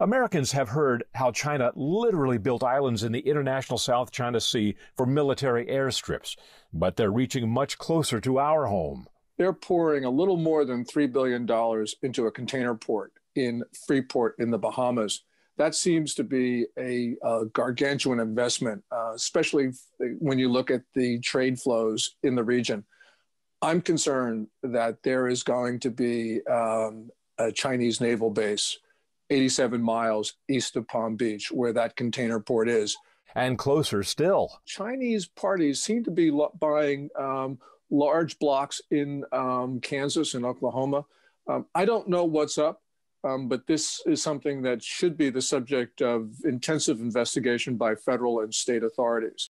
Americans have heard how China literally built islands in the international South China Sea for military airstrips, but they're reaching much closer to our home. They're pouring a little more than $3 billion into a container port in Freeport in the Bahamas. That seems to be a, a gargantuan investment, uh, especially when you look at the trade flows in the region. I'm concerned that there is going to be um, a Chinese naval base 87 miles east of Palm Beach, where that container port is. And closer still. Chinese parties seem to be buying um, large blocks in um, Kansas and Oklahoma. Um, I don't know what's up, um, but this is something that should be the subject of intensive investigation by federal and state authorities.